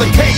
the case.